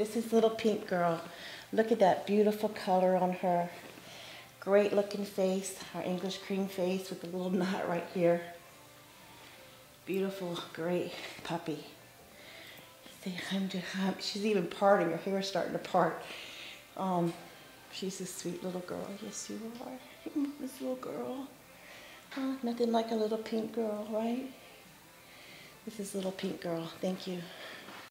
This is little pink girl. Look at that beautiful color on her. Great looking face, our English cream face with the little knot right here. Beautiful, great puppy. Say hum to hum. She's even parting, her hair starting to part. Um, she's a sweet little girl. Yes, you are. This little girl. Huh? Nothing like a little pink girl, right? This is little pink girl. Thank you.